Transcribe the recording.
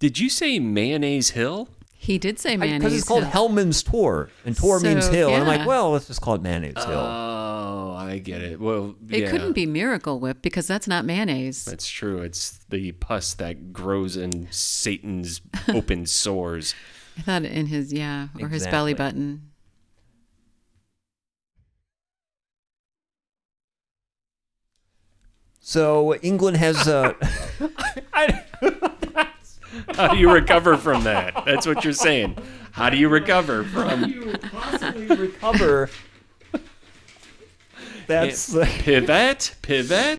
Did you say Mayonnaise Hill? He did say mayonnaise. Because it's called Hill. Helman's Tor, and Tor means So, hill. And I'm yeah. like, well, let's just call it Mayonnaise Hill. Oh, I get it. Well, It yeah, couldn't be Miracle Whip because that's not mayonnaise. That's true. It's the pus that grows in Satan's open sores. I thought in his yeah, or his belly Exactly. button. So England has. Uh, How do you recover from that? That's what you're saying. How do you recover from you possibly recover. That's. pivot? Pivot?